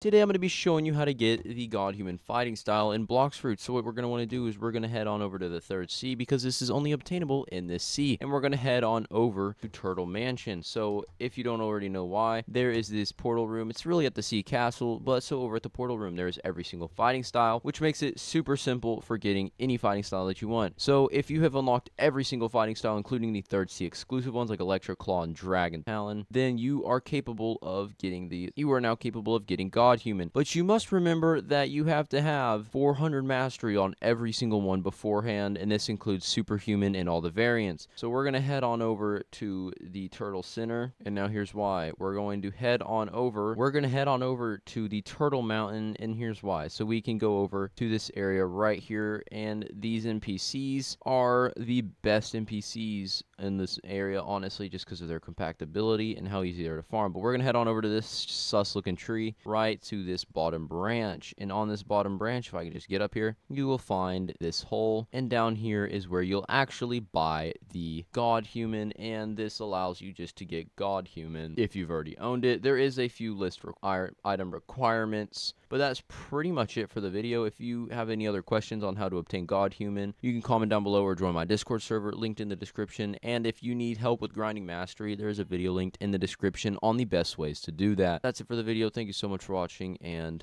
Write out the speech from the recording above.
Today I'm going to be showing you how to get the God Human fighting style in Blox Fruit. So what we're going to want to do is we're going to head on over to the third sea because this is only obtainable in this sea. And we're going to head on over to Turtle Mansion. So if you don't already know why, there is this portal room. It's really at the sea castle, but so over at the portal room there is every single fighting style, which makes it super simple for getting any fighting style that you want. So if you have unlocked every single fighting style, including the third sea exclusive ones like Electro Claw and Dragon Talon, then you are capable of getting the, you are now capable of getting God God human. But you must remember that you have to have 400 mastery on every single one beforehand, and this includes superhuman and all the variants. So we're going to head on over to the Turtle Center, and now here's why. We're going to head on over, we're going to head on over to the Turtle Mountain, and here's why. So we can go over to this area right here, and these NPCs are the best NPCs in this area, honestly, just because of their compactability and how easy they are to farm. But we're going to head on over to this sus looking tree right to this bottom branch. And on this bottom branch, if I can just get up here, you will find this hole. And down here is where you'll actually buy the God Human. And this allows you just to get God Human if you've already owned it. There is a few list require item requirements, but that's pretty much it for the video. If you have any other questions on how to obtain God Human, you can comment down below or join my Discord server linked in the description. And if you need help with grinding mastery, there is a video linked in the description on the best ways to do that. That's it for the video. Thank you so much for watching and